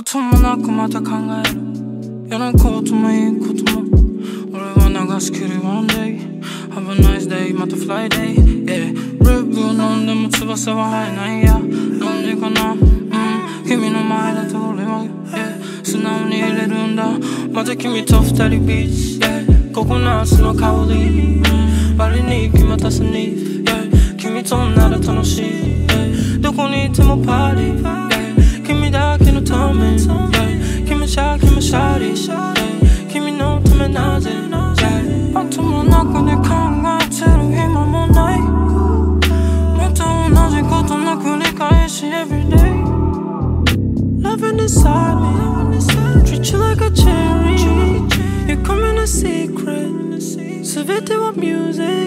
頭もなくまた考える。嫌なこともいいことも。俺は流しきる one day Have a nice day また fly day yeah Red Bull 飲んでも翼は生えないや。なんでかな。うん。君の前だと俺は、yeah、素直に入れるんだ。また君と二人ビーチ、yeah、ココナッツの香り、うん、バリに行きまたスニー、yeah、君となら楽しい、yeah、どこにいてもパーティー、inside me Treat you like a cherry. You're coming a secret. So they do music